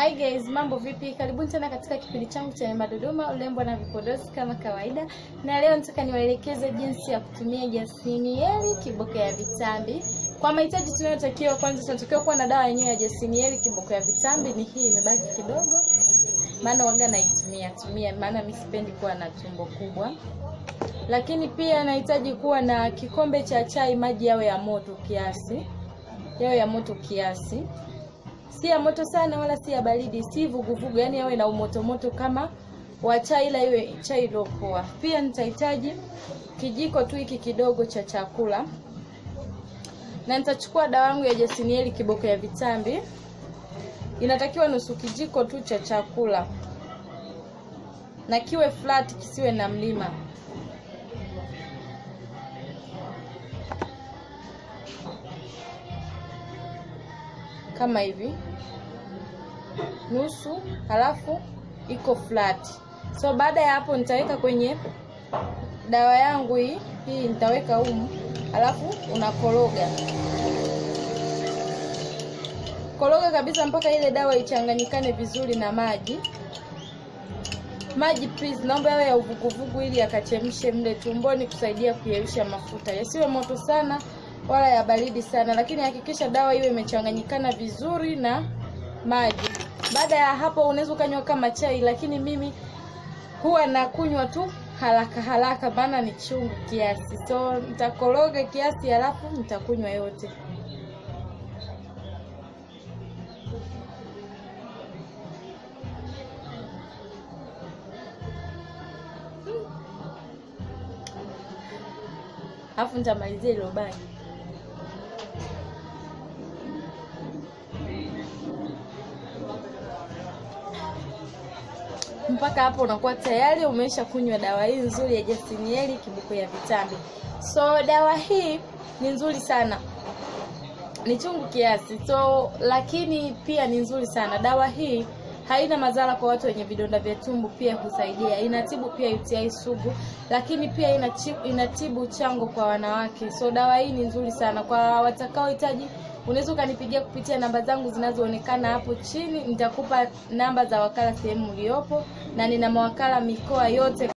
Hi guys, mambo vipi? Karibuni tena katika kipindi changu cha Neema Dodoma, urembo na vipodozi kama kawaida. Na leo nataka niwaelekeze jinsi ya kutumia jasinieli kiboko ya vitambi. Kwa mahitaji tunayotakiwa, kwanza tunatakiwa kuwa na dawa yenyewe ya jasinieli kiboko ya vitambi. Ni hii imebaki kidogo, maana waga naitumia tumia, maana mimi sipendi kuwa na tumbo kubwa. Lakini pia nahitaji kuwa na kikombe cha chai, maji yawe ya moto kiasi, yawe ya moto kiasi si ya moto sana wala si ya baridi, si vuguvugu, yani yawe na umoto moto kama wa chai, ila iwe chai iliyopoa. Pia nitahitaji kijiko tu hiki kidogo cha chakula, na nitachukua dawa yangu ya jasinieli kiboko ya vitambi. Inatakiwa nusu kijiko tu cha chakula, na kiwe flat, kisiwe na mlima. Kama hivi. Nusu, halafu iko flat. So baada ya hapo nitaweka kwenye dawa yangu hii. Hii, nitaweka humu, halafu unakoroga. Koroga kabisa mpaka ile dawa ichanganyikane vizuri na maji. Maji please, naomba yawe ya uvuguvugu, ili yakachemshe mle tumboni kusaidia kuyeyusha mafuta, yasiwe moto sana wala ya baridi sana, lakini hakikisha dawa iwe imechanganyikana vizuri na maji. Baada ya hapo, unaweza ukanywa kama chai, lakini mimi huwa nakunywa tu haraka haraka, maana ni chungu kiasi. So nitakoroga kiasi, halafu nitakunywa yote. Alafu nitamalizia iliyobaki. Mpaka hapo unakuwa tayari umesha kunywa dawa hii nzuri ya jasinieli kibuku ya vitambi. So dawa hii ni nzuri sana, ni chungu kiasi, so lakini pia ni nzuri sana. Dawa hii haina madhara kwa watu wenye vidonda vya tumbo, pia husaidia, inatibu pia UTI sugu, lakini pia inatibu, inatibu chango kwa wanawake. So dawa hii ni nzuri sana kwa watakaohitaji unaweza ukanipigia kupitia namba zangu zinazoonekana hapo chini. Nitakupa namba za wakala sehemu uliopo, na nina mawakala mikoa yote.